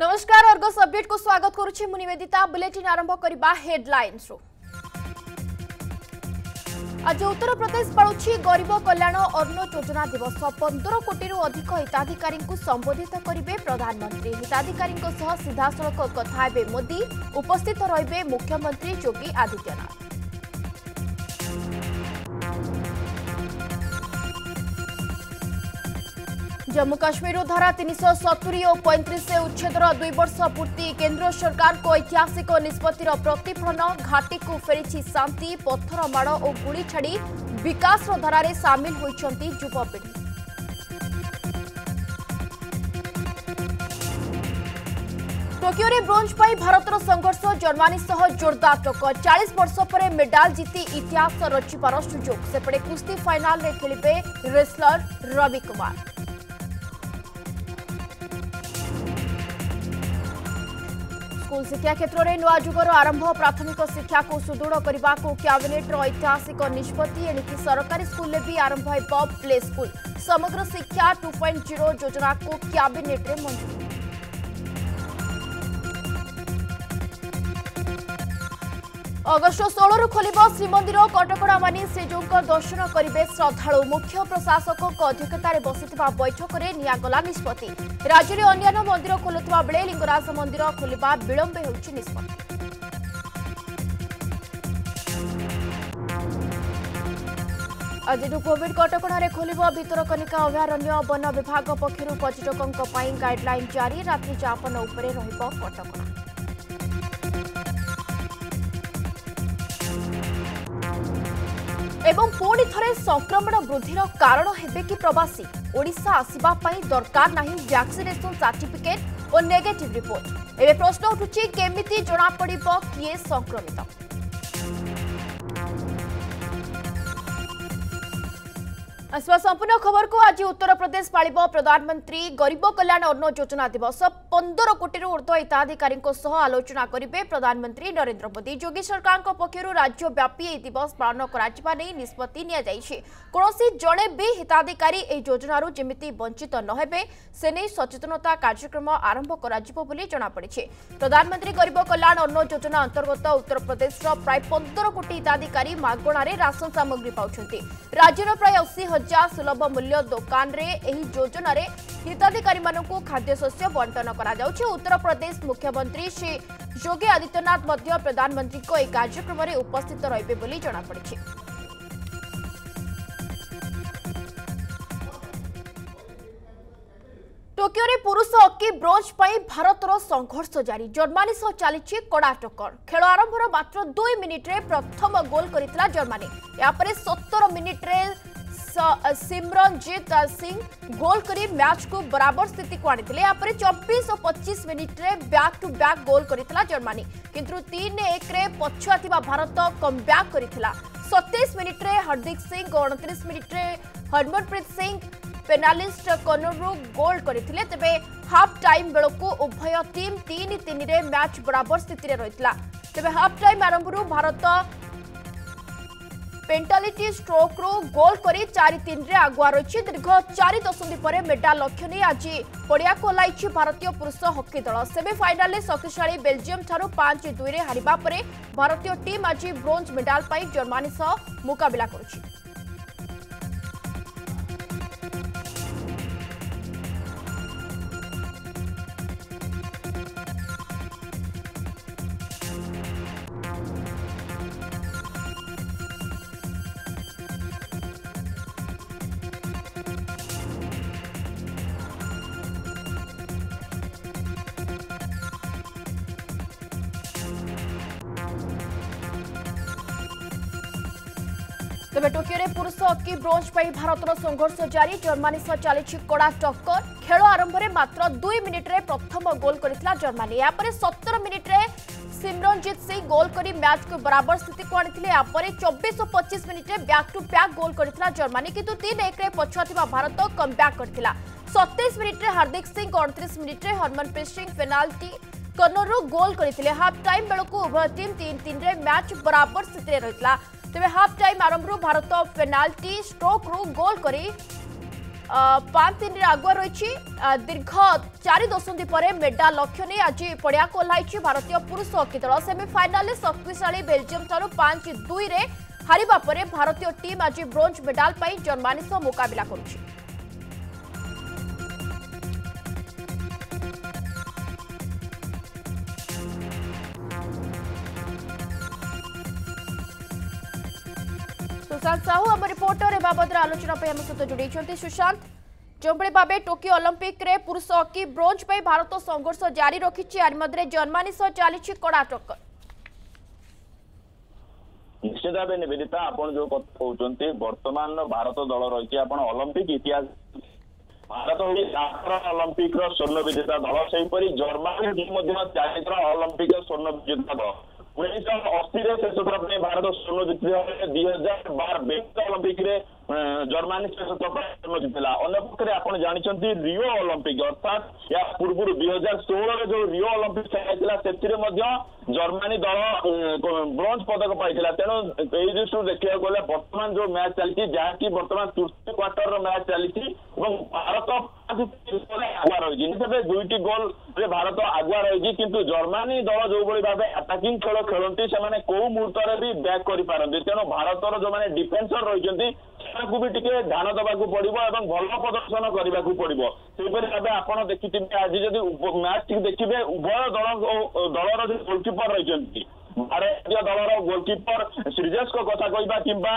नमस्कार Argus update को स्वागत करुचे मु निवेदिता बुलेटिन आरंभ करबा हेडलाइंस रो आज उत्तर प्रदेश पडुचे गरीब कल्याण अन्न योजना दिवस 15 कोटी रु अधिक हिताधिकारी को संबोधित करिवे प्रधानमंत्री हिताधिकारी को सह सीधा सडक कथा हेबे मोदी उपस्थित रहिबे मुख्यमंत्री योगी आदित्यनाथ जम्मू काश्मीर धारा तीन सौ सतुरी और पैंतीस उच्छेद दुई वर्ष पूर्ति केन्द्र सरकार को ऐतिहासिक निष्पत्तिर प्रतिफलन घाटी को फेरी शांति पत्थर माड़ और गुड़ छाड़ विकास धारे सामिल होती युवपीढ़ी टोकियो ब्रोज पर भारत संघर्ष जर्मानी सह जोरदार टक चालीस वर्ष पर मेडाल जीति इतिहास रचार सुजोग सेपटे कुस्ती फाइनाल खेलें रेसलर रवि कुमार ସ୍କୁଲ ଶିକ୍ଷା କ୍ଷେତ୍ରରେ ନୂଆ ଯୁଗର ଆରମ୍ଭ ପ୍ରାଥମିକ ଶିକ୍ଷାକୁ ସୁଦୃଢ଼ କରିବାକୁ କ୍ୟାବିନେଟ୍ର ଐତିହାସିକ ନିଷ୍ପତ୍ତି ଏଣିକି ସରକାରୀ ସ୍କୁଲରେ ବି ଆରମ୍ଭ ହେବ ପ୍ଲେ ସ୍କୁଲ ସମଗ୍ର ଶିକ୍ଷା ଟୁ ପଏଣ୍ଟ ଜିରୋ ଯୋଜନାକୁ କ୍ୟାବିନେଟ୍ରେ ମଞ୍ଜୁରୀ ଅଗଷ୍ଟ ଷୋହଳରୁ ଖୋଲିବ ଶ୍ରୀମନ୍ଦିର କଟକଣା ମାନି ଶ୍ରୀଜୀଉଙ୍କ ଦର୍ଶନ କରିବେ ଶ୍ରଦ୍ଧାଳୁ ମୁଖ୍ୟ ପ୍ରଶାସକଙ୍କ ଅଧ୍ୟକ୍ଷତାରେ ବସିଥିବା ବୈଠକରେ ନିଆଗଲା ନିଷ୍ପତ୍ତି ରାଜ୍ୟରେ ଅନ୍ୟାନ୍ୟ ମନ୍ଦିର ଖୋଲୁଥିବା ବେଳେ ଲିଙ୍ଗରାଜ ମନ୍ଦିର ଖୋଲିବା ବିଳମ୍ବ ହେଉଛି ନିଷ୍ପତ୍ତି ଆଜିଠୁ କୋଭିଡ୍ କଟକଣାରେ ଖୋଲିବ ଭିତରକନିକା ଅଭୟାରଣ୍ୟ ବନ ବିଭାଗ ପକ୍ଷରୁ ପର୍ଯ୍ୟଟକଙ୍କ ପାଇଁ ଗାଇଡ୍ଲାଇନ୍ ଜାରି ରାତ୍ରି ଯାପନ ଉପରେ ରହିବ କଟକଣା এবং পুଣି ଥରେ ସଂକ୍ରମଣ ବୃଦ୍ଧିର କାରଣ ହେବେ କି ପ୍ରବାସୀ ଓଡ଼ିଶା ଆସିବା ପାଇଁ ଦରକାର ନାହିଁ ଭ୍ୟାକ୍ସିନେସନ୍ ସାର୍ଟିଫିକେଟ୍ ଓ ନେଗେଟିଭ୍ ରିପୋର୍ଟ ଏବେ ପ୍ରଶ୍ନ ଉଠୁଛି କେମିତି ଜଣାପଡ଼ିବ କିଏ ସଂକ୍ରମିତ আসবা সম্পূর্ণ খবরক আজ উত্তরপ্রদেশ পাব প্রধানমন্ত্রী গরিব কল্যাণ অন্ন যোজনা দিবস পনের কোটি ঊর্ধ্ব হিতাধিকারী আলোচনা করবে প্রধানমন্ত্রী নরেন্দ্র মোদী যোগী সরকার পক্ষ রাজ্যব্যাপী এই দিবস পালন করা নিষ্পতি নিয়েছে কৌশি জনে বি হিতাধিকারী এই যোজনার যেমি বঞ্চিত নহবে সে সচেতনতা কার্যক্রম আরম্ভ করা জনাপড়ি প্রধানমন্ত্রী গরিব কল্যাণ অন্ন যোজনা অন্তর্গত উত্তরপ্রদেশের প্রায় পনের কোটি হিতাধিকারী মাগণার রাসন সামগ্রী পাচ্ছেন রাজ্যের প্রায় অশী হাজার ଉର୍ଜା ସୁଲଭ ମୂଲ୍ୟ ଦୋକାନରେ ଏହି ଯୋଜନାରେ ହିତାଧିକାରୀମାନଙ୍କୁ ଖାଦ୍ୟଶସ୍ୟ ବଣ୍ଟନ କରାଯାଉଛି ଉତ୍ତରପ୍ରଦେଶ ମୁଖ୍ୟମନ୍ତ୍ରୀ ଶ୍ରୀ ଯୋଗୀ ଆଦିତ୍ୟନାଥ ମଧ୍ୟ ପ୍ରଧାନମନ୍ତ୍ରୀଙ୍କ ଏହି କାର୍ଯ୍ୟକ୍ରମରେ ଉପସ୍ଥିତ ରହିବେ ବୋଲି ଜଣାପଡ଼ିଛି ଟୋକିଓରେ ପୁରୁଷ ହକି ବ୍ରୋଞ୍ଜ ପାଇଁ ଭାରତର ସଂଘର୍ଷ ଜାରି ଜର୍ମାନୀ ସହ ଚାଲିଛି କଡ଼ା ଟକ୍କର ଖେଳ ଆରମ୍ଭର ମାତ୍ର ଦୁଇ ମିନିଟ୍ରେ ପ୍ରଥମ ଗୋଲ୍ କରିଥିଲା ଜର୍ମାନୀ ଏହାପରେ ସତର ମିନିଟ୍ରେ सिमरनजीत सिंह गोल कर मैच को बराबर स्थित को आनी चबीश और पचिश मिनिट्रे ब्याक टू ब्याक गोल कर जर्मानी किंतु तीन एक पछुआ भारत कम ब्याक कर सतैश मिनिट्रे हरदिक सिंह और अणतीस मिनिट्रे हरमनप्रीत सिंह पेनालीस्ट कर्णरु गोल करते तेरे हाफ टाइम बेलू उभय टीम तीन तीन मैच बराबर स्थित रही तेज हाफ टाइम आरंभ भारत ପେଣ୍ଟାଲିଟି ଷ୍ଟ୍ରୋକ୍ରୁ ଗୋଲ୍ କରି ଚାରି ତିନିରେ ଆଗୁଆ ରହିଛି ଦୀର୍ଘ ଚାରି ଦଶନ୍ଧି ପରେ ମେଡାଲ୍ ଲକ୍ଷ୍ୟ ନେଇ ଆଜି ପଡ଼ିଆକୁ ଓହ୍ଲାଇଛି ଭାରତୀୟ ପୁରୁଷ ହକି ଦଳ ସେମିଫାଇନାଲ୍ରେ ଶକ୍ତିଶାଳୀ ବେଲ୍ଜିୟମ୍ଠାରୁ ପାଞ୍ଚ ଦୁଇରେ ହାରିବା ପରେ ଭାରତୀୟ ଟିମ୍ ଆଜି ବ୍ରୋଞ୍ଜ ମେଡାଲ୍ ପାଇଁ ଜର୍ମାନୀ ସହ ମୁକାବିଲା କରୁଛି हकी ब्रोज पर भारत संघर्ष जारी जर्मानी सह चली कड़ा टक्कर खेल आरंभ में मात्र दुई मिनिट्रे प्रथम गोल कर जर्मानी यापर सतर मिनिट्रे सिमरनजित सिंह गोल कर मैच को बराबर स्थित को आनी चबीश पचीस मिनिट्रे ब्याक टू ब्याक गोल कर जर्मानी कितु तीन एक पछुआ भारत कम ब्याक कर सतैश मिनिट्रे हार्दिक सिंह अड़तीस मिनिट्रे Harmanpreet Singh penalty corner goal करते हाफ टाइम बेलू उभय टीम तीन तीन मैच बराबर स्थित रही ତେବେ ହାଫ୍ ଟାଇମ୍ ଆରମ୍ଭରୁ ଭାରତ ପେନାଲ୍ଟି ଷ୍ଟ୍ରୋକ୍ରୁ ଗୋଲ୍ କରି ପାଞ୍ଚ ତିନିରେ ଆଗୁଆ ରହିଛି ଦୀର୍ଘ ଚାରି ଦଶନ୍ଧି ପରେ ମେଡା ଲକ୍ଷ୍ୟ ନେଇ ଆଜି ପଡ଼ିଆକୁ ଓହ୍ଲାଇଛି ଭାରତୀୟ ପୁରୁଷ ହକି ଦଳ ସେମିଫାଇନାଲ୍ରେ ଶକ୍ତିଶାଳୀ ବେଲଜିୟମ୍ଠାରୁ ପାଞ୍ଚ ଦୁଇରେ ହାରିବା ପରେ ଭାରତୀୟ ଟିମ୍ ଆଜି ବ୍ରୋଞ୍ଜ ମେଡାଲ୍ ପାଇଁ ଜର୍ମାନୀ ସହ ମୁକାବିଲା କରୁଛି સુશાંત સાહુ આમ રિપોર્ટર એ બાબતરે આલોચના આમ સહિત જોડાઈ સુશાંત যেভাবে ভাবে টোকিও অলিম্পিক্রে পুরুষ হকি ব্রোঞ্জ পাই ভারত সংঘর্ষ জারি রাখিছে আর মধ্যে জর্মানি সহ চালিছে কড়া টক্কর নিশ্চিত ভাবে নিবেদিতা আপনার যে কথা কৌন বর্তমান ভারত দল রয়েছে আপনার অলিম্পিক ইতিহাস ଭାରତ ହଉଛି ଚାରିଥର ଅଲମ୍ପିକର ସ୍ୱର୍ଣ୍ଣ ବିଜେତା ଦଳ ସେହିପରି ଜର୍ମାନୀ ମଧ୍ୟ ଚାରିଥର ଅଲମ୍ପିକର ସ୍ୱର୍ଣ୍ଣ ବିଜେତା ଦଳ ଉଣେଇଶହ ଅଶୀରେ ଶେଷ ଥର ପାଇଁ ଭାରତ ସ୍ୱର୍ଣ୍ଣ ଜିତିଥିବା ବେଳେ ଦୁଇ ହଜାର ବାର ବେଜିଂ ଅଲିମ୍ପିକରେ ଜର୍ମାନୀ ସହିତ ଜିତିଲା ଅନ୍ୟପକ୍ଷରେ ଆପଣ ଜାଣିଛନ୍ତି ରିଓ ଅଲମ୍ପିକ ଅର୍ଥାତ ଏହା ପୂର୍ବରୁ ଦୁଇ ହଜାର ଷୋହଳରେ ଯୋଉ ରିଓ ଅଲମ୍ପିକ ଖେଳାଯାଇଥିଲା ସେଥିରେ ମଧ୍ୟ ଜର୍ମାନୀ ଦଳ ବ୍ରୋଞ୍ଜ ପଦକ ପାଇଥିଲା ତେଣୁ ଏଇ ଦୃଷ୍ଟିରୁ ଦେଖିବାକୁ ଗଲେ ବର୍ତ୍ତମାନ ଯୋଉ ମ୍ୟାଚ୍ ଚାଲିଛି ଯାହାକି ବର୍ତ୍ତମାନ ତୃତୀୟ କ୍ୱାର୍ଟରର ମ୍ୟାଚ୍ ଚାଲିଛି ଏବଂ ଭାରତ ଆଗୁଆ ରହିଛି ନିଶ୍ଚିତ ଦୁଇଟି ଗୋଲରେ ଭାରତ ଆଗୁଆ ରହିଛି କିନ୍ତୁ ଜର୍ମାନୀ ଦଳ ଯୋଉଭଳି ଭାବେ ଆଟାକିଂ ଖେଳ ଖେଳନ୍ତି ସେମାନେ କୋଉ ମୁହୂର୍ତ୍ତରେ ବି ବ୍ୟାକ୍ କରିପାରନ୍ତି ତେଣୁ ଭାରତର ଯୋଉମାନେ ଡିଫେନ୍ସର ରହିଛନ୍ତି ସେମାନଙ୍କୁ ବି ଟିକେ ଧ୍ୟାନ ଦେବାକୁ ପଡିବ ଏବଂ ଭଲ ପ୍ରଦର୍ଶନ କରିବାକୁ ପଡିବ ସେହିପରି ଭାବେ ଆପଣ ଦେଖିଥିବେ ଆଜି ଯଦି ମ୍ୟାଚ୍ ଦେଖିବେ ଉଭୟ ଦଳ ଦଳର ଯୋଉ ଗୋଲକିପର ରହିଛନ୍ତି ଭାରତୀୟ ଦଳର ଗୋଲକିପର ଶ୍ରୀଜେଶଙ୍କ କଥା କହିବା କିମ୍ବା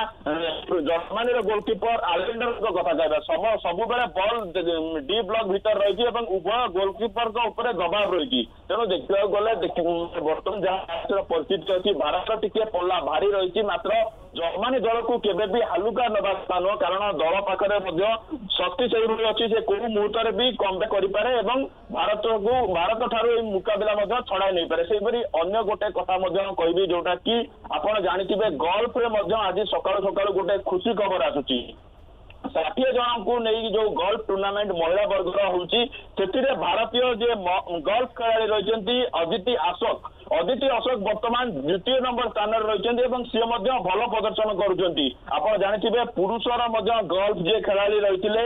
ଜର୍ମାନୀର ଗୋଲକିପର ଆଲେଣ୍ଡରଙ୍କ କଥା କହିବା ସବୁବେଳେ ବଲ୍ ଡି ବ୍ଲକ ଭିତରେ ରହିଛି ଏବଂ ଉଭୟ ଗୋଲକିପରଙ୍କ ଉପରେ ଦବାବ ରହିଛି ତେଣୁ ଦେଖିବାକୁ ଗଲେ ବର୍ତ୍ତମାନ ଯାହା ମ୍ୟାଚର ପରିସ୍ଥିତି ଅଛି ଭାରତ ଟିକେ ପଲ୍ଲା ଭାରି ରହିଛି ମାତ୍ର ଜର୍ମାନୀ ଦଳକୁ କେବେ ବି ହାଲୁକା ନେବା ସ୍ଥାନ କାରଣ ଦଳ ପାଖରେ ମଧ୍ୟ ଶକ୍ତି ସେହିଭଳି ଅଛି ସେ କୋଉ ମୁହୂର୍ତ୍ତରେ ବି କମ୍ବ୍ୟାକ୍ କରିପାରେ ଏବଂ ଭାରତକୁ ଭାରତ ଠାରୁ ଏହି ମୁକାବିଲା ମଧ୍ୟ ଛଡାଇ ନେଇପାରେ ସେହିପରି ଅନ୍ୟ ଗୋଟେ କଥା ମଧ୍ୟ ଆପଣ କହିବି ଯୋଉଟା କି ଆପଣ ଜାଣିଥିବେ ଗଲ୍ଫରେ ମଧ୍ୟ ଆଜି ସକାଳୁ ସକାଳୁ ଗୋଟେ ଖୁସି ଖବର ଆସୁଛି ଷାଠିଏ ଜଣଙ୍କୁ ନେଇକି ଯୋଉ ଗଲ୍ଫ ଟୁର୍ଣ୍ଣାମେଣ୍ଟ ମହିଳା ବର୍ଗର ହଉଛି ସେଥିରେ ଭାରତୀୟ ଯିଏ ଗଲ୍ଫ ଖେଳାଳି ରହିଛନ୍ତି ଅଦିତି ଆଶୋକ অদিতি অশোক বর্তমান দ্বিতীয় নম্বর স্থাନରେ ରହିଛନ୍ତି ଏବଂ ସିଏ ମଧ୍ୟ ଭଲ ପ୍ରଦର୍ଶନ କରୁଛନ୍ତି ଆପଣ ଜାଣିଥିବେ ପୁରୁଷର ମଧ୍ୟ ଗଲ୍ଫ ଯିଏ ଖେଳାଳି ରହିଥିଲେ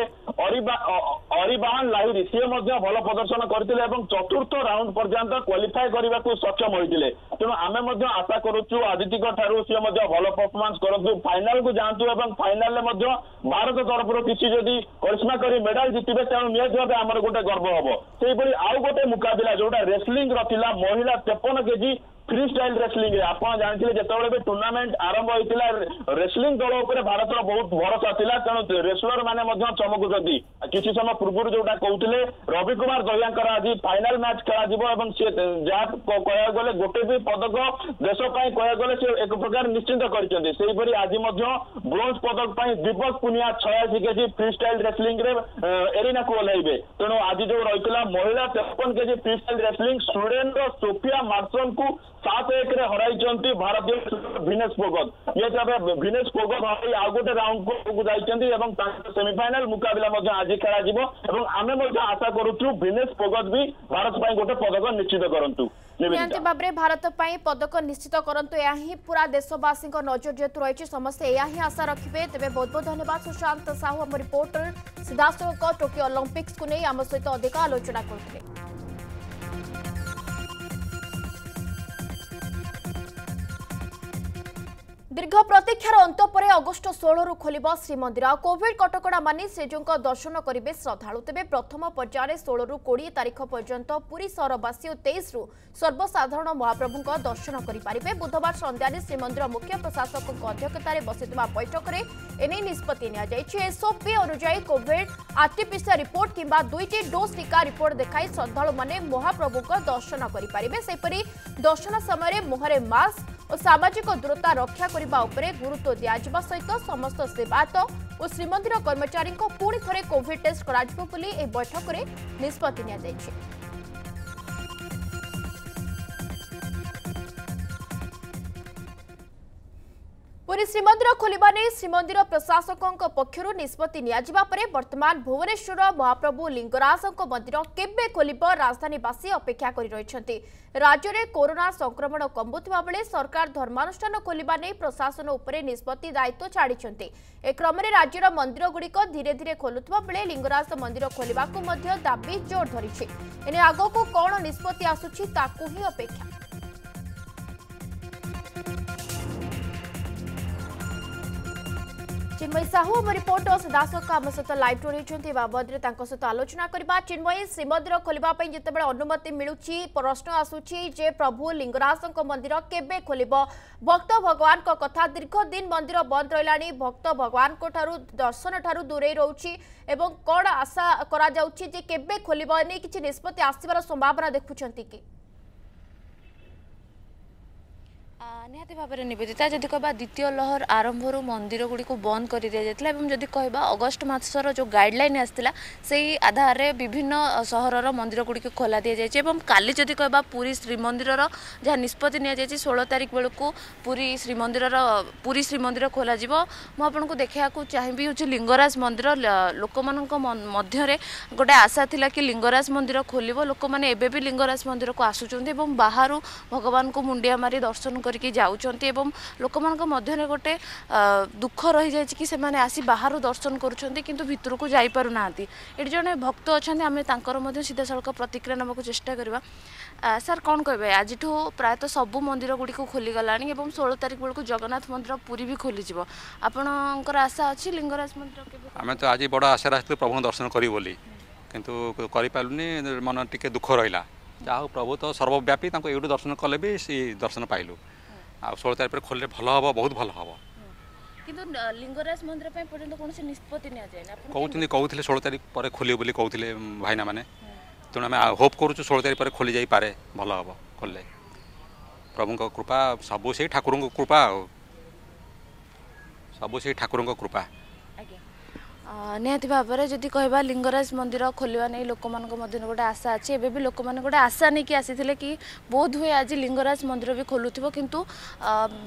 ଅରିବାହନ ଲାହିରି ସିଏ ମଧ୍ୟ ଭଲ ପ୍ରଦର୍ଶନ କରିଥିଲେ ଏବଂ ଚତୁର୍ଥ ରାଉଣ୍ଡ ପର୍ଯ୍ୟନ୍ତ କ୍ୱାଲିଫାଏ କରିବାକୁ ସକ୍ଷମ ହୋଇଥିଲେ ତେଣୁ ଆମେ ମଧ୍ୟ ଆଶା କରୁଛୁ ଆଦିତ୍ୟଙ୍କ ଠାରୁ ସିଏ ମଧ୍ୟ ଭଲ ପରଫର୍ମାନ୍ସ କରନ୍ତୁ ଫାଇନାଲକୁ ଯାଆନ୍ତୁ ଏବଂ ଫାଇନାଲରେ ମଧ୍ୟ ଭାରତ ତରଫରୁ କିଛି ଯଦି କରିସ୍ମା କରି ମେଡାଲ ଜିତିବେ ତେଣୁ ନିହାତି ଭାବେ ଆମର ଗୋଟେ ଗର୍ବ ହବ ସେହିଭଳି ଆଉ ଗୋଟେ ମୁକାବିଲା ଯୋଉଟା ରେସଲିଂର ଥିଲା ମହିଳା ତେପନ dit ଫ୍ରି ଷ୍ଟାଇଲ ରେସଲିଂ ରେ ଆପଣ ଜାଣିଥିଲେ ଯେତେବେଳେ ବି ଟୁର୍ଣ୍ଣାମେଣ୍ଟ ଆରମ୍ଭ ହୋଇଥିଲା ରେସଲିଂ ଦଳ ଉପରେ ଭାରତର ବହୁତ ଭରସା ଥିଲା ତେଣୁ ରେସଲର ମାନେ ମଧ୍ୟ ଚମକୁଛନ୍ତି କିଛି ସମୟ ପୂର୍ବରୁ ଯୋଉଟା କହୁଥିଲେ ରବି କୁମାର ଦହିଆଙ୍କର ଆଜି ଫାଇନାଲ ମ୍ୟାଚ ଖେଳାଯିବ ଏବଂ ସେ ଯାହା କହିବାକୁ ଗଲେ ଗୋଟେ ବି ପଦକ ଦେଶ ପାଇଁ କହିବାକୁ ଗଲେ ସେ ଏକ ପ୍ରକାର ନିଶ୍ଚିନ୍ତ କରିଛନ୍ତି ସେହିପରି ଆଜି ମଧ୍ୟ ବ୍ରୋଞ୍ଜ ପଦକ ପାଇଁ ଦୀପକ ପୁନିଆ ଛୟାଅଶୀ କେଜି ଫ୍ରି ଷ୍ଟାଇଲ ରେସଲିଂ ରେ ଏରିନାକୁ ଓହ୍ଲାଇବେ ତେଣୁ ଆଜି ଯୋଉ ରହିଥିଲା ମହିଳା ତେପନ କେଜି ଫ୍ରି ଷ୍ଟାଇଲ ରେସଲିଂ ସ୍ୱିଡେନର ସୋଫିଆ ମାର୍ସନଙ୍କୁ ସାତ ଏକରେ ହରାଇଛନ୍ତି ଭାରତୀୟ ଭିନେଶ ଫୋଗତ ଯେହେତୁ ଆମେ ଭିନେଶ ଫୋଗତ ହରାଇ ଆଉ ଗୋଟେ ରାଉଣ୍ଡକୁ ଯାଇଛନ୍ତି ଏବଂ ତାଙ୍କ ସେମିଫାଇନାଲ ମୁକାବିଲା ମଧ୍ୟ ଆଜି ଖେଳାଯିବ ଏବଂ ଆମେ ମଧ୍ୟ ଆଶା କରୁଛୁ ଭିନେଶ ଫୋଗତ ବି ଭାରତ ପାଇଁ ଗୋଟେ ପଦକ ନିଶ୍ଚିତ କରନ୍ତୁ ନିହାତି ଭାବରେ ଭାରତ ପାଇଁ ପଦକ ନିଶ୍ଚିତ କରନ୍ତୁ ଏହା ହିଁ ପୁରା ଦେଶବାସୀଙ୍କ ନଜର ଯେହେତୁ ରହିଛି ସମସ୍ତେ ଏହା ହିଁ ଆଶା ରଖିବେ ତେବେ ବହୁତ ବହୁତ ଧନ୍ୟବାଦ ସୁଶାନ୍ତ ସାହୁ ଆମ ରିପୋର୍ଟର ସିଦ୍ଧାର୍ଥଙ୍କ ଟୋକିଓ ଅଲିମ୍ପିକ୍ସକୁ ନେଇ ଆମ ସହିତ ଅଧିକ ଆଲୋଚନା କରୁଥିଲେ দীর্ঘ প্রতীক্ষার অন্ত পরে অগস্ট ষোলরু খোলব শ্রীমন্দির কোভিড কটকা মানি শ্রীজীউঙ্ দর্শন করবে শ্রদ্ধাড়ু তবে প্রথম পর্যায়ে ষোলরু কোড়ি তারিখ পর্যন্ত পুরী সহরবাসী ও তেইশরু সর্বসাধারণ মহাপ্রভু দর্শন করে পারে বুধবার সন্ধ্যায় শ্রীমন্দির মুখ্য প্রশাসক অধ্যক্ষতার বসিথিবা বৈঠকরে এনে নিষ্পতি নিয়েছে এসওপি অনুযায়ী কোভিড আরটিপিসিআর রিপোর্ট কিংবা দুইটি ডোজ টিকা রিপোর্ট দেখাই শ্রদ্ধাড়ু মানে মহাপ্রভু দর্শন করে পারে সেপরি দর্শন সময় মুহরে মাস্ক ଓ ସାମାଜିକ ଦୂରତା ରକ୍ଷା କରିବା ଉପରେ ଗୁରୁତ୍ୱ ଦିଆଯିବା ସହିତ ସମସ୍ତ ସେବାୟତ ଓ ଶ୍ରୀମନ୍ଦିର କର୍ମଚାରୀଙ୍କ ପୁଣି ଥରେ କୋଭିଡ ଟେଷ୍ଟ କରାଯିବ ବୋଲି ଏହି ବୈଠକରେ ନିଷ୍ପତ୍ତି ନିଆଯାଇଛି ପୁରୀ ଶ୍ରୀମନ୍ଦିର ଖୋଲିବା ନେଇ ଶ୍ରୀମନ୍ଦିର ପ୍ରଶାସକଙ୍କ ପକ୍ଷରୁ ନିଷ୍ପତ୍ତି ନିଆଯିବା ପରେ ବର୍ତ୍ତମାନ ଭୁବନେଶ୍ୱର ମହାପ୍ରଭୁ ଲିଙ୍ଗରାଜଙ୍କ ମନ୍ଦିର କେବେ ଖୋଲିବ ରାଜଧାନୀବାସୀ ଅପେକ୍ଷା କରି ରହିଛନ୍ତି ରାଜ୍ୟରେ କରୋନା ସଂକ୍ରମଣ କମୁଥିବା ବେଳେ ସରକାର ଧର୍ମାନୁଷ୍ଠାନ ଖୋଲିବା ନେଇ ପ୍ରଶାସନ ଉପରେ ନିଷ୍ପତ୍ତି ଦାୟିତ୍ୱ ଛାଡ଼ିଛନ୍ତି ଏ କ୍ରମରେ ରାଜ୍ୟର ମନ୍ଦିରଗୁଡ଼ିକ ଧୀରେ ଧୀରେ ଖୋଲୁଥିବା ବେଳେ ଲିଙ୍ଗରାଜ ମନ୍ଦିର ଖୋଲିବାକୁ ମଧ୍ୟ ଦାବି ଜୋର ଧରିଛି ଏନେ ଆଗକୁ କ'ଣ ନିଷ୍ପତ୍ତି ଆସୁଛି ତାକୁ ହିଁ ଅପେକ୍ଷା चिन्मय साहु रिपोर्ट सुधासँग आम सहित लभेपछि बाबदेखि सहित आलोचना चिन्मय श्रीमन्दिर खोलिपि अनुमति मिल्छ प्रश्न आसु प्रभु लिङ्गराजको मन्दिर केव खोल भक्त भगवान भगवानको कथा दिन मन्दिर बंद रि भक्त भगवानको ठुलो दर्शन ठुलो दुरै रुचि ए कन् आशा खोलि निष्पत्ति आसबार सम्भावना देखुन्छ कि ନିହାତି ଭାବରେ ନିବେଦିତା ଯଦି କହିବା ଦ୍ୱିତୀୟ ଲହର ଆରମ୍ଭରୁ ମନ୍ଦିର ଗୁଡ଼ିକୁ ବନ୍ଦ କରି ଦିଆଯାଇଥିଲା ଏବଂ ଯଦି କହିବା ଅଗଷ୍ଟ ମାସର ଯେଉଁ ଗାଇଡ଼ଲାଇନ୍ ଆସିଥିଲା ସେହି ଆଧାରରେ ବିଭିନ୍ନ ସହରର ମନ୍ଦିର ଗୁଡ଼ିକୁ ଖୋଲା ଦିଆଯାଇଛି ଏବଂ କାଲି ଯଦି କହିବା ପୁରୀ ଶ୍ରୀମନ୍ଦିରର ଯାହା ନିଷ୍ପତ୍ତି ନିଆଯାଇଛି ଷୋହଳ ତାରିଖ ବେଳକୁ ପୁରୀ ଶ୍ରୀମନ୍ଦିରର ପୁରୀ ଶ୍ରୀମନ୍ଦିର ଖୋଲାଯିବ ମୁଁ ଆପଣଙ୍କୁ ଦେଖିବାକୁ ଚାହିଁବି ହେଉଛି ଲିଙ୍ଗରାଜ ମନ୍ଦିର ଲୋକମାନଙ୍କ ମଧ୍ୟରେ ଗୋଟେ ଆଶା ଥିଲା କି ଲିଙ୍ଗରାଜ ମନ୍ଦିର ଖୋଲିବ ଲୋକମାନେ ଏବେ ବି ଲିଙ୍ଗରାଜ ମନ୍ଦିରକୁ ଆସୁଛନ୍ତି ଏବଂ ବାହାରୁ ଭଗବାନଙ୍କୁ ମୁଣ୍ଡିଆ ମାରି ଦର୍ଶନ କରି କରିକି ଯାଉଛନ୍ତି ଏବଂ ଲୋକମାନଙ୍କ ମଧ୍ୟରେ ଗୋଟେ ଦୁଃଖ ରହିଯାଇଛି କି ସେମାନେ ଆସି ବାହାରୁ ଦର୍ଶନ କରୁଛନ୍ତି କିନ୍ତୁ ଭିତରକୁ ଯାଇପାରୁନାହାନ୍ତି ଏଠି ଜଣେ ଭକ୍ତ ଅଛନ୍ତି ଆମେ ତାଙ୍କର ମଧ୍ୟ ସିଧାସଳଖ ପ୍ରତିକ୍ରିୟା ନେବାକୁ ଚେଷ୍ଟା କରିବା ସାର୍ କ'ଣ କହିବେ ଆଜିଠୁ ପ୍ରାୟତଃ ସବୁ ମନ୍ଦିର ଗୁଡ଼ିକୁ ଖୋଲିଗଲାଣି ଏବଂ ଷୋହଳ ତାରିଖ ବେଳକୁ ଜଗନ୍ନାଥ ମନ୍ଦିର ପୁରୀ ବି ଖୋଲିଯିବ ଆପଣଙ୍କର ଆଶା ଅଛି ଲିଙ୍ଗରାଜ ମନ୍ଦିର ଆମେ ତ ଆଜି ବଡ଼ ଆଶାରେ ଆସିଥିଲୁ ପ୍ରଭୁଙ୍କୁ ଦର୍ଶନ କରିବୁ ବୋଲି କିନ୍ତୁ କରିପାରିଲୁନି ମନ ଟିକେ ଦୁଃଖ ରହିଲା ଯାହା ହଉ ପ୍ରଭୁ ତ ସର୍ବବ୍ୟାପୀ ତାଙ୍କୁ ଏଇଠୁ ଦର୍ଶନ କଲେ ବି ସେ ଦର୍ଶନ ପାଇଲୁ ଆଉ ଷୋହଳ ତାରିଖରେ ଖୋଲିଲେ ଭଲ ହେବ ବହୁତ ଭଲ ହେବ କିନ୍ତୁ ଲିଙ୍ଗରାଜ ମନ୍ଦିର ପାଇଁ ପର୍ଯ୍ୟନ୍ତ କୌଣସି ନିଷ୍ପତ୍ତି ନିଆଯାଏ କହୁଛନ୍ତି କହୁଥିଲେ ଷୋହଳ ତାରିଖ ପରେ ଖୋଲିବ ବୋଲି କହୁଥିଲେ ଭାଇନାମାନେ ତେଣୁ ଆମେ ହୋପ୍ କରୁଛୁ ଷୋହଳ ତାରିଖ ପରେ ଖୋଲି ଯାଇପାରେ ଭଲ ହେବ ଖୋଲିଲେ ପ୍ରଭୁଙ୍କ କୃପା ସବୁ ସେଇ ଠାକୁରଙ୍କ କୃପା ଆଉ ସବୁ ସେଇ ଠାକୁରଙ୍କ କୃପା ନିହାତି ଭାବରେ ଯଦି କହିବା ଲିଙ୍ଗରାଜ ମନ୍ଦିର ଖୋଲିବା ନେଇ ଲୋକମାନଙ୍କ ମଧ୍ୟରେ ଗୋଟେ ଆଶା ଅଛି ଏବେ ବି ଲୋକମାନେ ଗୋଟେ ଆଶା ନେଇକି ଆସିଥିଲେ କି ବୋଧ ହୁଏ ଆଜି ଲିଙ୍ଗରାଜ ମନ୍ଦିର ବି ଖୋଲୁଥିବ କିନ୍ତୁ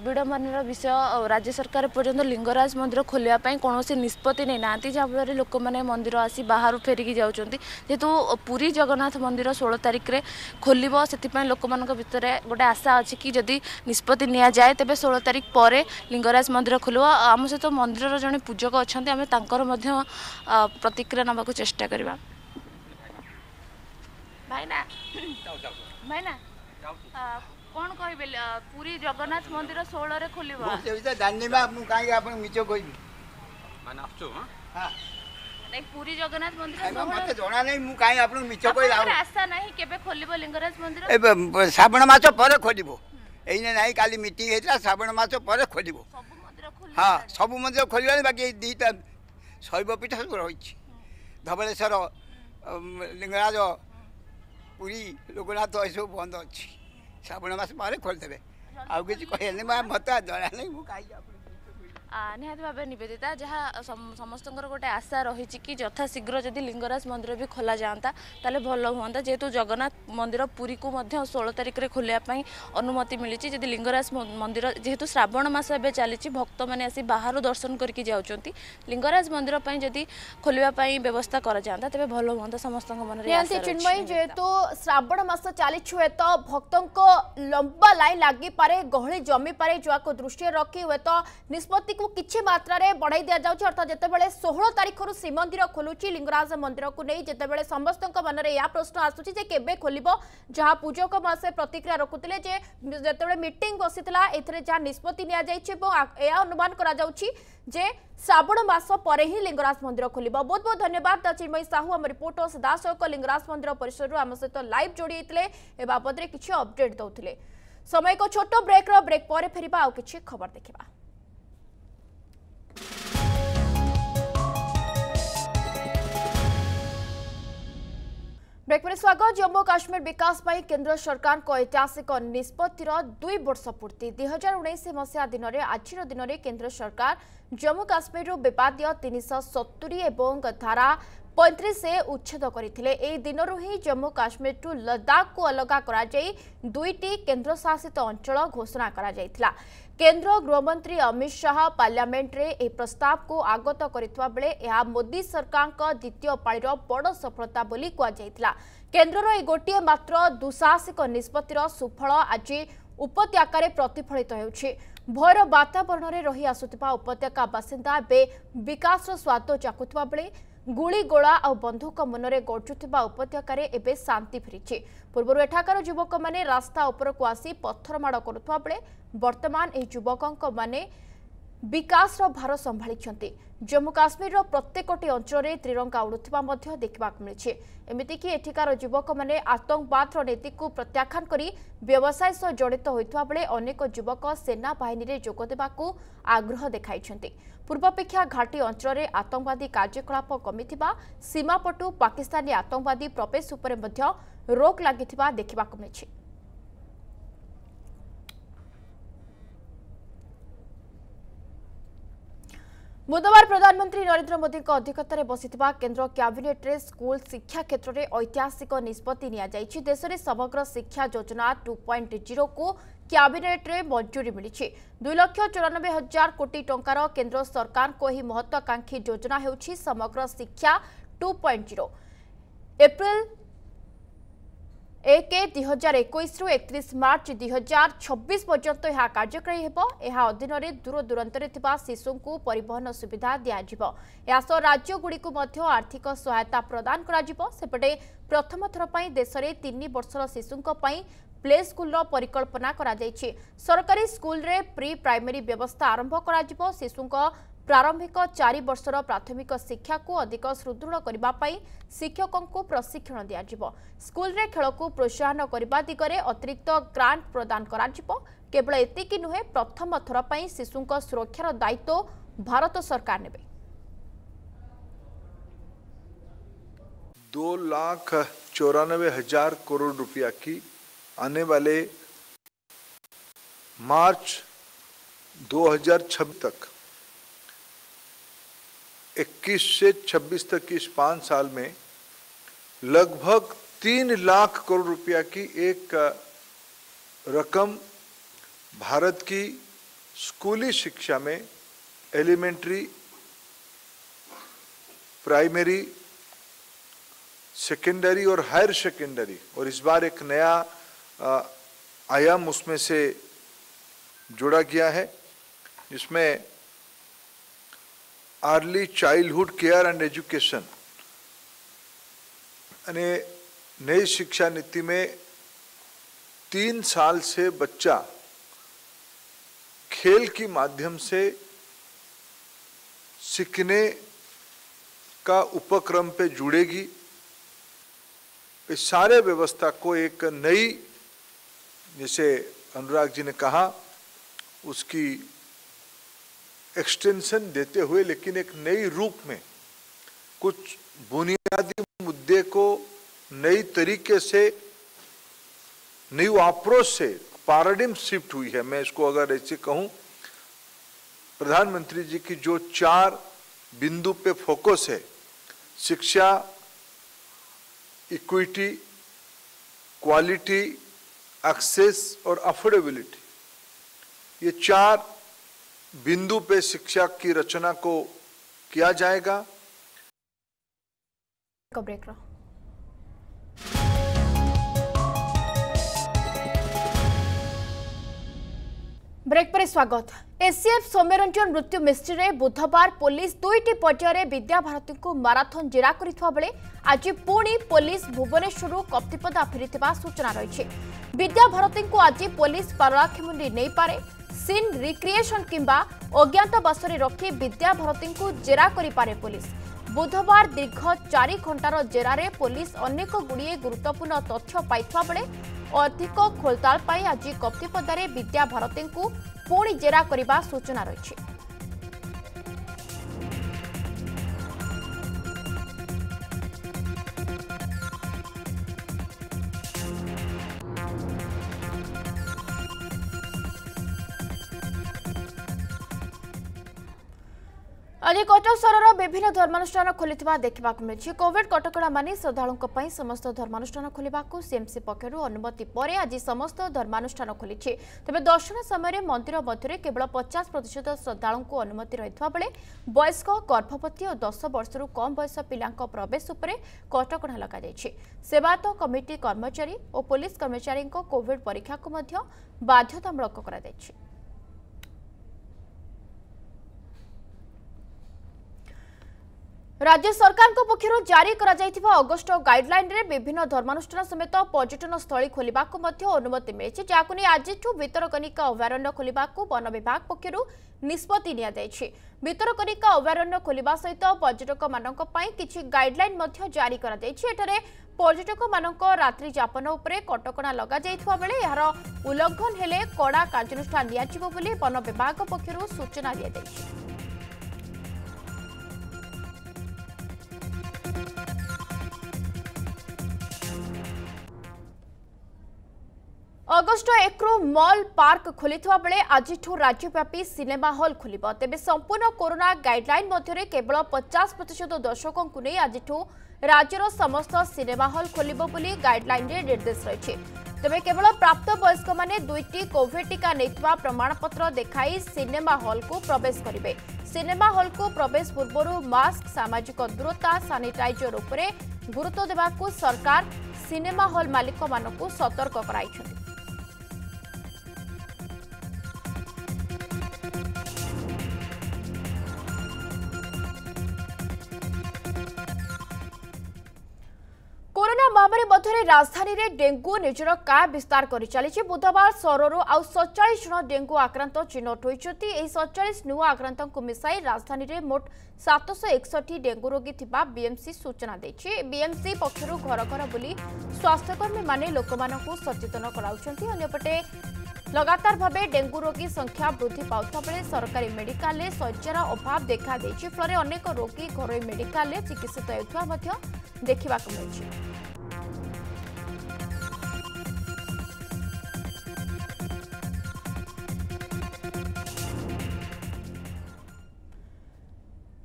ବିଡ଼ମ୍ବନାର ବିଷୟ ରାଜ୍ୟ ସରକାର ପର୍ଯ୍ୟନ୍ତ ଲିଙ୍ଗରାଜ ମନ୍ଦିର ଖୋଲିବା ପାଇଁ କୌଣସି ନିଷ୍ପତ୍ତି ନେଇନାହାନ୍ତି ଯାହାଫଳରେ ଲୋକମାନେ ମନ୍ଦିର ଆସି ବାହାରୁ ଫେରିକି ଯାଉଛନ୍ତି ଯେହେତୁ ପୁରୀ ଜଗନ୍ନାଥ ମନ୍ଦିର ଷୋହଳ ତାରିଖରେ ଖୋଲିବ ସେଥିପାଇଁ ଲୋକମାନଙ୍କ ଭିତରେ ଗୋଟେ ଆଶା ଅଛି କି ଯଦି ନିଷ୍ପତ୍ତି ନିଆଯାଏ ତେବେ ଷୋହଳ ତାରିଖ ପରେ ଲିଙ୍ଗରାଜ ମନ୍ଦିର ଖୋଲିବ ଆମ ସହିତ ମନ୍ଦିରର ଜଣେ ପୂଜକ ଅଛନ୍ତି ଆମେ ତାଙ୍କର ମଧ୍ୟ ପ୍ରତିକ୍ରିୟା ନେବାକୁ ଚେଷ୍ଟା କରିବା ଭାଇନା ଭାଇନା କଣ କହିବେ ପୁରୀ ଜଗନ୍ନାଥ ମନ୍ଦିର ଷୋହଳରେ ଶ୍ରାବଣ ମାସ ପରେ ଖୋଲିବ ବାକି ଦିଟା ଶୈବପୀଠ ସବୁ ରହିଛି ଧବଳେଶ୍ୱର ଲିଙ୍ଗରାଜ ପୁରୀ ଲୋକନାଥ ଏସବୁ ବନ୍ଦ ଅଛି ଶ୍ରାବଣ ମାସ ପରେ ଖୋଲିଦେବେ ଆଉ କିଛି କହିଲେ ମୋତେ ଜଣା ନାହିଁ ମୁଁ କାହିଁକି निहत भाव नवेदिता जहाँ समस्त गोटे आशा रही कि यथाशीघ्र जदि लिंगराज मंदिर भी खोल जाता तेल भल हाँ जेहेतु जगन्नाथ मंदिर पूरी को षोल तारीख में खोलने अनुमति मिली जी लिंगराज मंदिर जेहेतु श्रावण मस ए चली भक्त मैंने बाहर दर्शन करके जाऊँच लिंगराज मंदिर जदि खोलवाई व्यवस्था कराता तेज भल हाँ समस्त मन चिन्मयी जेहेतु श्रावण मस चलीए तो भक्त लंबा लाइन लगे गहली जमीपे जुआ को दृष्टि रखी हे तो निष्पत्ति କିଛି ମାତ୍ରାରେ ବଢ଼ାଇ ଦିଆଯାଉଛି में ଯେତେବେଳେ ଷୋହଳ ତାରିଖରୁ ଶ୍ରୀମନ୍ଦିର ଖୋଲୁଛି ଲିଙ୍ଗରାଜ ମନ୍ଦିରକୁ ନେଇ ଯେତେବେଳେ ସମସ୍ତଙ୍କ ମନରେ ଏହା ପ୍ରଶ୍ନ ଆସୁଛି ଯେ କେବେ ଖୋଲିବ ଯାହା ପୂଜକ ମାସେ ପ୍ରତିକ୍ରିୟା ରଖୁଥିଲେ ଯେ ଯେତେବେଳେ ମିଟିଂ ବସିଥିଲା ଏଥିରେ ଯାହା ନିଷ୍ପତ୍ତି ନିଆଯାଇଛି ଏବଂ ଏହା ଅନୁମାନ କରାଯାଉଛି ଯେ ଶ୍ରାବଣ ମାସ ପରେ ହିଁ ଲିଙ୍ଗରାଜ ମନ୍ଦିର ଖୋଲିବ ବହୁତ ବହୁତ ଧନ୍ୟବାଦ धन्यवाद ସାହୁ ଆମ आम रिपोर्टर सीधासख लिंगराज मंदिर परिसर आम सहित लाइव जोड़ी ଏ ବାବଦରେ କିଛି ଅପଡ଼େଟ୍ ଦେଉଥିଲେ ସମୟ ଏକ ଛୋଟ ବ୍ରେକ୍ର ବ୍ରେକ୍ ପରେ ଫେରିବା ଆଉ କିଛି ଖବର ଦେଖିବା ସ୍ୱାଗତ ଜମ୍ମୁ କାଶ୍ମୀର ବିକାଶ ପାଇଁ କେନ୍ଦ୍ର ସରକାରଙ୍କ ଐତିହାସିକ ନିଷ୍ପତ୍ତିର ଦୁଇ ବର୍ଷ ପୂର୍ତ୍ତି ଦୁଇ ହଜାର ଉଣେଇଶ ମସିହା ଦିନରେ ଆଜିର ଦିନରେ କେନ୍ଦ୍ର ସରକାର ଜମ୍ମୁ କାଶ୍ମୀରରୁ ବିବାଦୀୟ ତିନିଶହ ସତୁରି ଏବଂ ଧାରା ପଇଁତିରିଶ ସେ ଉଚ୍ଛେଦ କରିଥିଲେ ଏହି ଦିନରୁ ହିଁ ଜମ୍ମୁ କାଶ୍ମୀରଠୁ ଲଦାଖକୁ ଅଲଗା କରାଯାଇ ଦୁଇଟି କେନ୍ଦ୍ରଶାସିତ ଅଞ୍ଚଳ ଘୋଷଣା କରାଯାଇଥିଲା କେନ୍ଦ୍ର ଗୃହମନ୍ତ୍ରୀ ଅମିତ ଶାହା ପାର୍ଲାମେଣ୍ଟରେ ଏହି ପ୍ରସ୍ତାବକୁ ଆଗତ କରିଥିବା ବେଳେ ଏହା ମୋଦି ସରକାରଙ୍କ ଦ୍ୱିତୀୟ ପାଳିର ବଡ଼ ସଫଳତା ବୋଲି କୁହାଯାଇଥିଲା କେନ୍ଦ୍ରର ଏହି ଗୋଟିଏ ମାତ୍ର ଦୁଃସାହସିକ ନିଷ୍ପତ୍ତିର ସୁଫଳ ଆଜି ଉପତ୍ୟକାରେ ପ୍ରତିଫଳିତ ହେଉଛି ଭୟର ବାତାବରଣରେ ରହି ଆସୁଥିବା ଉପତ୍ୟକା ବାସିନ୍ଦା ଏବେ ବିକାଶର ସ୍ୱାଦ ଚାଖୁଥିବା ବେଳେ ଗୁଳିଗୋଳା ଆଉ ବନ୍ଧୁକ ମୁନରେ ଗର୍ଜୁଥିବା ଉପତ୍ୟକାରେ ଏବେ ଶାନ୍ତି ଫେରିଛି ପୂର୍ବରୁ ଏଠାକାର ଯୁବକମାନେ ରାସ୍ତା ଉପରକୁ ଆସି ପଥରମାଡ଼ କରୁଥିବା ବେଳେ ବର୍ତ୍ତମାନ ଏହି ଯୁବକଙ୍କମାନେ ବିକାଶର ଭାର ସମ୍ଭାଳିଛନ୍ତି ଜମ୍ମୁ କାଶ୍ମୀରର ପ୍ରତ୍ୟେକଟି ଅଞ୍ଚଳରେ ତ୍ରିରଙ୍ଗା ଉଡ଼ୁଥିବା ମଧ୍ୟ ଦେଖିବାକୁ ମିଳିଛି ଏମିତିକି ଏଠିକାର ଯୁବକମାନେ ଆତଙ୍କବାଦର ନୀତିକୁ ପ୍ରତ୍ୟାଖ୍ୟାନ କରି ବ୍ୟବସାୟ ସହ ଜଡ଼ିତ ହୋଇଥିବା ବେଳେ ଅନେକ ଯୁବକ ସେନାବାହିନୀରେ ଯୋଗ ଦେବାକୁ ଆଗ୍ରହ ଦେଖାଇଛନ୍ତି ପୂର୍ବାପେକ୍ଷା ଘାଟି ଅଞ୍ଚଳରେ ଆତଙ୍କବାଦୀ କାର୍ଯ୍ୟକଳାପ କମିଥିବା ସୀମାପଟୁ ପାକିସ୍ତାନୀ ଆତଙ୍କବାଦୀ ପ୍ରବେଶ ଉପରେ ମଧ୍ୟ ରୋକ୍ ଲାଗିଥିବା ଦେଖିବାକୁ ମିଳିଛି ବୁଧବାର ପ୍ରଧାନମନ୍ତ୍ରୀ ନରେନ୍ଦ୍ର ମୋଦିଙ୍କ ଅଧ୍ୟକ୍ଷତାରେ ବସିଥିବା କେନ୍ଦ୍ର କ୍ୟାବିନେଟ୍ରେ ସ୍କୁଲ ଶିକ୍ଷା କ୍ଷେତ୍ରରେ ଐତିହାସିକ ନିଷ୍ପତ୍ତି ନିଆଯାଇଛି ଦେଶରେ ସମଗ୍ର ଶିକ୍ଷା ଯୋଜନା ଟୁ ପଏଣ୍ଟ ଜିରୋକୁ କ୍ୟାବିନେଟ୍ରେ ମଞ୍ଜୁରୀ ମିଳିଛି ଦୁଇ ଲକ୍ଷ ଚଉରାନବେ ହଜାର କୋଟି ଟଙ୍କାର କେନ୍ଦ୍ର ସରକାରଙ୍କ ଏହି ମହତ୍ୱାକାଂକ୍ଷୀ ଯୋଜନା ହେଉଛି ସମଗ୍ର ଶିକ୍ଷା ଟୁ ପଏଣ୍ଟ ଜିରୋ ଏପ୍ରିଲ ଏକ ଦୁଇ ହଜାର ଏକୋଇଶରୁ ଏକତିରିଶ ମାର୍ଚ୍ଚ ଦୁଇ ହଜାର ଛବିଶ ପର୍ଯ୍ୟନ୍ତ ଏହା କାର୍ଯ୍ୟକାରୀ ହେବ ଏହା ଅଧୀନରେ ଦୂରଦୂରାନ୍ତରେ ଥିବା ଶିଶୁଙ୍କୁ ପରିବହନ ସୁବିଧା ଦିଆଯିବ ଏହା ସହ ରାଜ୍ୟଗୁଡ଼ିକୁ ମଧ୍ୟ ଆର୍ଥିକ ସହାୟତା ପ୍ରଦାନ କରାଯିବ ସେପଟେ ପ୍ରଥମ ଥର ପାଇଁ ଦେଶରେ ତିନି ବର୍ଷର ଶିଶୁଙ୍କ ପାଇଁ ପ୍ଲେ ସ୍କୁଲର ପରିକଳ୍ପନା କରାଯାଇଛି ସରକାରୀ ସ୍କୁଲରେ ପ୍ରି ପ୍ରାଇମେରୀ ବ୍ୟବସ୍ଥା ଆରମ୍ଭ କରାଯିବ ଶିଶୁଙ୍କ प्रारंभिक चार बर्षर प्राथमिक शिक्षा को अधिक सुदृढ़ करने शिक्षक को प्रशिक्षण दिज्व स्कूल खेल को प्रोत्साहन करने दिगरे अतिरिक्त ग्रांट प्रदान केवल एत नुहे प्रथम थरपाई शिशु सुरक्षार दायित्व भारत सरकार ने दो लाख चौरानबे हजार करोड़ रुपया की आने वाले मार्च 2026 तक 21 से 26 तक की इस पांच साल में लगभग तीन लाख करोड़ रुपया की एक रकम भारत की स्कूली शिक्षा में एलिमेंट्री प्राइमरी सेकेंडरी और हायर सेकेंडरी और इस बार एक नया आयाम उसमें से जोड़ा गया है जिसमें early childhood care and education नई शिक्षा नीति में तीन साल से बच्चा खेल के माध्यम से सीखने का उपक्रम पे जुड़ेगी इस सारे व्यवस्था को एक नई जैसे अनुराग जी ने कहा उसकी एक्सटेंशन देते हुए लेकिन एक नई रूप में कुछ बुनियादी मुद्दे को नई तरीके से न्यू अप्रोच से पाराडिम शिफ्ट हुई है मैं इसको अगर ऐसे कहूं प्रधानमंत्री जी की जो चार बिंदु पे फोकस है शिक्षा इक्विटी क्वालिटी एक्सेस और अफोर्डेबिलिटी ये चार बिंदु पे शिक्षा की रचना को किया जाएगा ब्रेक रहा स्वागत एसीएफ सौम्यरंजन मृत्यु मिस्ट्री में बुधवार पुलिस दुईट पर्यायर विद्याभारती को माराथन जेरा आज पुणी पुलिस भुवनेश्वर कप्तिपदा फेरी सूचना रही विद्याभारती आज पुलिस पारलाखेमुंडी नहींपे সিন রিক্রিয়েসন কিংবা অজ্ঞাতবাসরে রক্ষি বিদ্যাভারতী জেরা করে পুলিশ বুধবার দীর্ঘ চারি ঘণ্টার জেরার পুলিশ অনেক গুড়িয়ে গুরুত্বপূর্ণ তথ্য পাই অধিক খোলতাল আজ কপ্তিপদার বিদ্যাভারতী পুঁ জেরা করা সূচনা রয়েছে আজ কটক সহর বিভিন্ন ধর্মানুষ্ঠান খোলিথিবা দেখা মিলছে কোভিড কটকড়া মানি শ্রদ্ধাঙ্ সমস্ত ধর্মানুষ্ঠান খোলা সিএমসি পক্ষর অনুমতি পরে আজ সমস্ত ধর্মানুষ্ঠান খোলিছে তবে দর্শন সময় মন্দির মধ্যে কেবল পচাশ প্রত শ্রদ্ধাঙ্ অনুমতি রয়েছে বয়স্ক গর্ভবতী ও দশ বর্ষর কম বয়স পিলা প্রবেশ উপরে কটকণা লগাই সেবায়ত কমিটি কর্মচারী ও পুলিশ কর্মচারী কোভিড পরীক্ষা বাধ্যতামূলক করা ରାଜ୍ୟ ସରକାରଙ୍କ ପକ୍ଷରୁ ଜାରି କରାଯାଇଥିବା ଅଗଷ୍ଟ ଗାଇଡ୍ଲାଇନ୍ରେ ବିଭିନ୍ନ ଧର୍ମାନୁଷ୍ଠାନ ସମେତ ପର୍ଯ୍ୟଟନସ୍ଥଳୀ ଖୋଲିବାକୁ ମଧ୍ୟ ଅନୁମତି ମିଳିଛି ଯାହାକୁ ନେଇ ଆଜିଠୁ ଭିତରକନିକା ଅଭୟାରଣ୍ୟ ଖୋଲିବାକୁ ବନ ବିଭାଗ ପକ୍ଷରୁ ନିଷ୍ପତ୍ତି ନିଆଯାଇଛି ଭିତରକନିକା ଅଭୟାରଣ୍ୟ ଖୋଲିବା ସହିତ ପର୍ଯ୍ୟଟକମାନଙ୍କ ପାଇଁ କିଛି ଗାଇଡ୍ଲାଇନ୍ ମଧ୍ୟ ଜାରି କରାଯାଇଛି ଏଠାରେ ପର୍ଯ୍ୟଟକମାନଙ୍କ ରାତ୍ରି ଯାପନ ଉପରେ କଟକଣା ଲଗାଯାଇଥିବା ବେଳେ ଏହାର ଉଲ୍ଲଂଘନ ହେଲେ କଡ଼ା କାର୍ଯ୍ୟାନୁଷ୍ଠାନ ନିଆଯିବ ବୋଲି ବନ ବିଭାଗ ପକ୍ଷରୁ ସୂଚନା ଦିଆଯାଇଛି ଅଗଷ୍ଟ ଏକରୁ ମଲ୍ ପାର୍କ ଖୋଲିଥିବା ବେଳେ ଆଜିଠୁ ରାଜ୍ୟବ୍ୟାପୀ ସିନେମା ହଲ୍ ଖୋଲିବ ତେବେ ସମ୍ପୂର୍ଣ୍ଣ କରୋନା ଗାଇଡ୍ଲାଇନ୍ ମଧ୍ୟରେ କେବଳ ପଚାଶ ପ୍ରତିଶତ ଦର୍ଶକଙ୍କୁ ନେଇ ଆଜିଠୁ ରାଜ୍ୟର ସମସ୍ତ ସିନେମା ହଲ୍ ଖୋଲିବ ବୋଲି ଗାଇଡ୍ଲାଇନ୍ରେ ନିର୍ଦ୍ଦେଶ ରହିଛି ତେବେ କେବଳ ପ୍ରାପ୍ତବୟସ୍କମାନେ ଦୁଇଟି କୋଭିଡ୍ ଟିକା ନେଇଥିବା ପ୍ରମାଣପତ୍ର ଦେଖାଇ ସିନେମା ହଲ୍କୁ ପ୍ରବେଶ କରିବେ ସିନେମା ହଲ୍କୁ ପ୍ରବେଶ ପୂର୍ବରୁ ମାସ୍କ ସାମାଜିକ ଦୂରତା ସାନିଟାଇଜର ଉପରେ ଗୁରୁତ୍ୱ ଦେବାକୁ ସରକାର ସିନେମା ହଲ୍ ମାଲିକମାନଙ୍କୁ ସତର୍କ କରାଇଛନ୍ତି କରୋନା ମହାମାରୀ ମଧ୍ୟରେ ରାଜଧାନୀରେ ଡେଙ୍ଗୁ ନିଜର କାୟା ବିସ୍ତାର କରିଚାଲିଛି ବୁଧବାର ସହରରୁ ଆଉ ସତଚାଳିଶ ଜଣ ଡେଙ୍ଗୁ ଆକ୍ରାନ୍ତ ଚିହ୍ନଟ ହୋଇଛନ୍ତି ଏହି ସତଚାଳିଶ ନୂଆ ଆକ୍ରାନ୍ତଙ୍କୁ ମିଶାଇ ରାଜଧାନୀରେ ମୋଟ ସାତଶହ ଏକଷଠି ଡେଙ୍ଗୁ ରୋଗୀ ଥିବା ବିଏମ୍ସି ସୂଚନା ଦେଇଛି ବିଏମ୍ସି ପକ୍ଷରୁ ଘର ଘର ବୁଲି ସ୍ୱାସ୍ଥ୍ୟକର୍ମୀମାନେ ଲୋକମାନଙ୍କୁ ସଚେତନ କରାଉଛନ୍ତି ଅନ୍ୟପଟେ ଲଗାତାର ଭାବେ ଡେଙ୍ଗୁ ରୋଗୀ ସଂଖ୍ୟା ବୃଦ୍ଧି ପାଉଥିବା ବେଳେ ସରକାରୀ ମେଡିକାଲରେ ଶଯ୍ୟାର ଅଭାବ ଦେଖାଦେଇଛି ଫଳରେ ଅନେକ ରୋଗୀ ଘରୋଇ ମେଡିକାଲରେ ଚିକିତ୍ସିତ ହେଉଥିବା ମଧ୍ୟ ଦେଖିବାକୁ ମିଳିଛି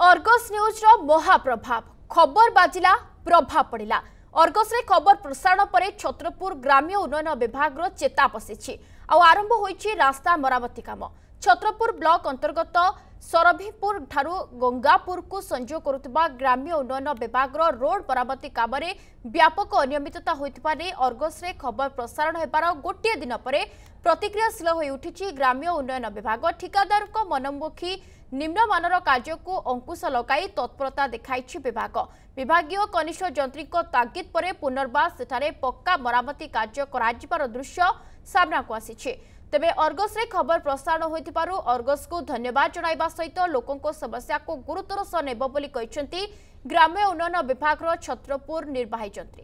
ଅର୍ଗସ୍ ନ୍ୟୁଜ୍ର ମହାପ୍ରଭାବ ଖବର ବାଜିଲା ପ୍ରଭାବ ପଡ଼ିଲା ଅର୍ଗସ୍ରେ ଖବର ପ୍ରସାରଣ ପରେ ଛତ୍ରପୁର ଗ୍ରାମ୍ୟ ଉନ୍ନୟନ ବିଭାଗର ଚେତା ବସିଛି ଆଉ ଆରମ୍ଭ ହୋଇଛି ରାସ୍ତା ମରାମତି କାମ ଛତ୍ରପୁର ବ୍ଲକ ଅନ୍ତର୍ଗତ ସରଭିପୁର ଠାରୁ ଗଙ୍ଗାପୁରକୁ ସଂଯୋଗ କରୁଥିବା ଗ୍ରାମ୍ୟ ଉନ୍ନୟନ ବିଭାଗର ରୋଡ୍ ମରାମତି କାମରେ ବ୍ୟାପକ ଅନିୟମିତତା ହୋଇଥିବା ନେଇ ଅର୍ଗସ୍ରେ ଖବର ପ୍ରସାରଣ ହେବାର ଗୋଟିଏ ଦିନ ପରେ ପ୍ରତିକ୍ରିୟାଶୀଳ ହୋଇ ଉଠିଛି ଗ୍ରାମ୍ୟ ଉନ୍ନୟନ ବିଭାଗ ଠିକାଦାରଙ୍କ ମନମୁଖୀ ନିମ୍ନମାନର କାର୍ଯ୍ୟକୁ ଅଙ୍କୁଶ ଲଗାଇ ତତ୍ପରତା ଦେଖାଇଛି ବିଭାଗ ବିଭାଗୀୟ କନିଷ୍ଠ ଯନ୍ତ୍ରୀଙ୍କ ତାଗିଦ ପରେ ପୁନର୍ବାର ସେଠାରେ ପକ୍କା ମରାମତି କାର୍ଯ୍ୟ କରାଯିବାର ଦୃଶ୍ୟ ସାମ୍ନାକୁ ଆସିଛି ତେବେ ଅର୍ଗସରେ ଖବର ପ୍ରସାରଣ ହୋଇଥିବାରୁ ଅର୍ଗସକୁ ଧନ୍ୟବାଦ ଜଣାଇବା ସହିତ ଲୋକଙ୍କ ସମସ୍ୟାକୁ ଗୁରୁତର ସହ ନେବ ବୋଲି କହିଛନ୍ତି ଗ୍ରାମ୍ୟ ଉନ୍ନୟନ ବିଭାଗର ଛତ୍ରପୁର ନିର୍ବାହୀ ଯନ୍ତ୍ରୀ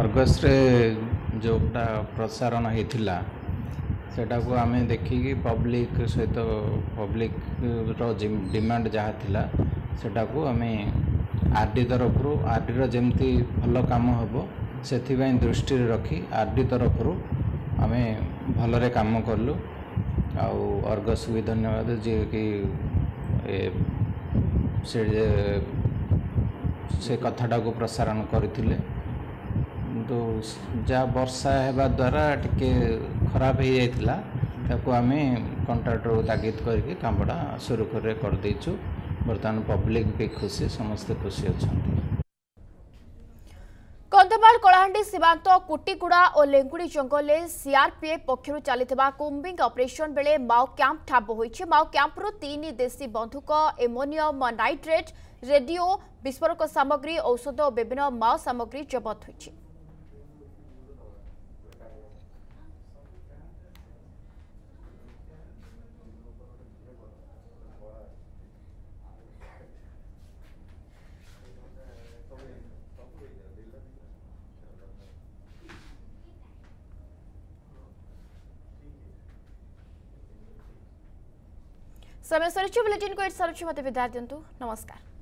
ଅର୍ଗସରେ ଯେଉଁଟା ପ୍ରସାରଣ ହେଇଥିଲା ସେଇଟାକୁ ଆମେ ଦେଖିକି ପବ୍ଲିକ ସହିତ ପବ୍ଲିକର ଡିମାଣ୍ଡ ଯାହା ଥିଲା ସେଇଟାକୁ ଆମେ ଆର୍ ଡି ତରଫରୁ ଆର୍ ଡିର ଯେମିତି ଭଲ କାମ ହେବ ସେଥିପାଇଁ ଦୃଷ୍ଟିରେ ରଖି ଆର୍ ଡି ତରଫରୁ ଆମେ ଭଲରେ କାମ କଲୁ ଆଉ ଅର୍ଗସ୍ ବି ଧନ୍ୟବାଦ ଯିଏକି ସେ କଥାଟାକୁ ପ୍ରସାରଣ କରିଥିଲେ ଯେଉଁ ଯାହା ବର୍ଷା ହେବା ଦ୍ୱାରା ଟିକେ ଖରାପ ହେଇଯାଇଥିଲା ତାକୁ ଆମେ କଣ୍ଟ୍ରାକ୍ଟରକୁ ତାଗିଦ କରିକି କାମଟା ସୁରୁଖୁରୁରେ କରିଦେଇଛୁ ବର୍ତ୍ତମାନ ପବ୍ଲିକ୍ ବି ଖୁସି ସମସ୍ତେ ଖୁସି ଅଛନ୍ତି କନ୍ଧମାଳ କଳାହାଣ୍ଡି ସୀମାନ୍ତ କୁଟିକୁଡ଼ା ଓ ଲେଙ୍ଗୁଡ଼ି ଜଙ୍ଗଲରେ ସିଆର୍ପିଏଫ୍ ପକ୍ଷରୁ ଚାଲିଥିବା କୁମ୍ବିଂ ଅପରେସନ୍ ବେଳେ ମାଓ କ୍ୟାମ୍ପ ଠାବ ହୋଇଛି ମାଓ କ୍ୟାମ୍ପରୁ ତିନି ଦେଶୀ ବନ୍ଧୁକ ଏମୋନିୟମ୍ ନାଇଟ୍ରେଟ୍ ରେଡିଓ ବିସ୍ଫୋରକ ସାମଗ୍ରୀ ଔଷଧ ଓ ବିଭିନ୍ନ ମାଓ ସାମଗ୍ରୀ ଜବତ ହୋଇଛି समय सरीचु बुलेटिन को एट सरीचु मत विदा नमस्कार